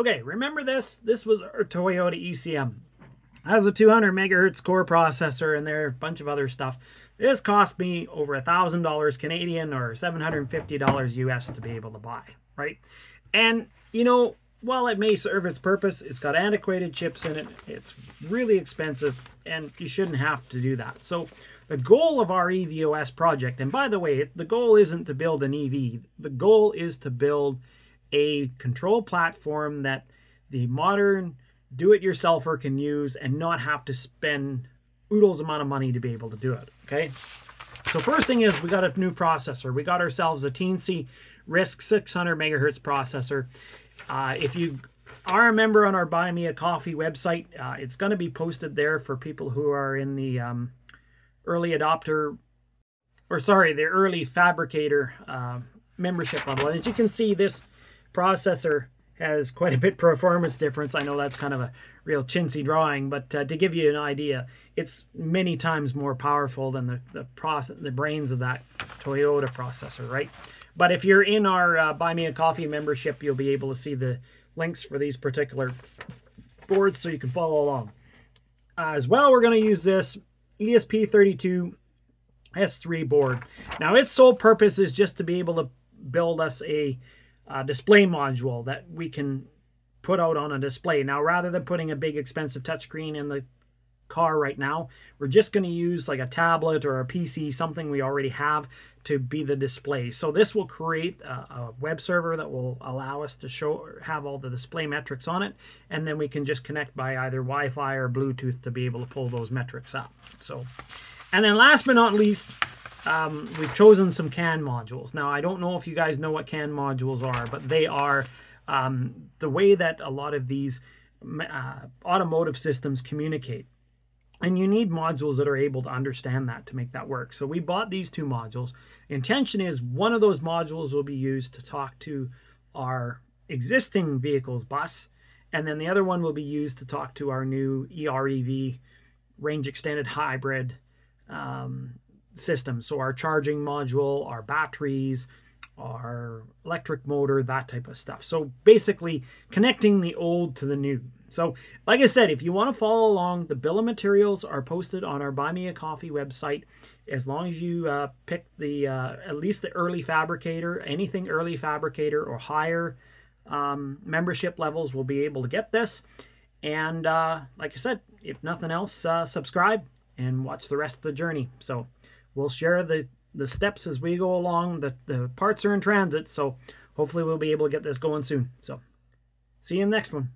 Okay, remember this? This was our Toyota ECM. has a 200 megahertz core processor and there a bunch of other stuff. This cost me over a thousand dollars Canadian or 750 dollars US to be able to buy, right? And you know, while it may serve its purpose, it's got antiquated chips in it. It's really expensive, and you shouldn't have to do that. So the goal of our EVOS project, and by the way, the goal isn't to build an EV. The goal is to build a control platform that the modern do-it-yourselfer can use and not have to spend oodles amount of money to be able to do it. Okay. So first thing is we got a new processor. We got ourselves a Teensy RISC 600 megahertz processor. Uh, if you are a member on our Buy Me a Coffee website, uh, it's going to be posted there for people who are in the um, early adopter, or sorry, the early fabricator uh, membership level. And as you can see, this processor has quite a bit performance difference. I know that's kind of a real chintzy drawing, but uh, to give you an idea, it's many times more powerful than the the process, the brains of that Toyota processor, right? But if you're in our uh, Buy Me a Coffee membership, you'll be able to see the links for these particular boards so you can follow along. Uh, as well, we're going to use this ESP32 S3 board. Now, its sole purpose is just to be able to build us a uh, display module that we can put out on a display. Now, rather than putting a big expensive touchscreen in the car right now, we're just going to use like a tablet or a PC, something we already have to be the display. So this will create a, a, web server that will allow us to show have all the display metrics on it, and then we can just connect by either Wi-Fi or Bluetooth to be able to pull those metrics up. So, and then last but not least, um, we've chosen some CAN modules. Now, I don't know if you guys know what CAN modules are, but they are um, the way that a lot of these uh, automotive systems communicate. And you need modules that are able to understand that to make that work. So we bought these two modules. Intention is one of those modules will be used to talk to our existing vehicles bus, and then the other one will be used to talk to our new EREV range extended hybrid um, system. So our charging module, our batteries, our electric motor, that type of stuff. So basically connecting the old to the new. So like I said, if you want to follow along, the bill of materials are posted on our Buy Me a Coffee website. As long as you uh, pick the uh, at least the early fabricator, anything early fabricator or higher um, membership levels will be able to get this. And uh, like I said, if nothing else, uh, subscribe and watch the rest of the journey. So we'll share the the steps as we go along. The, the parts are in transit, so hopefully we'll be able to get this going soon. So see you in the next one.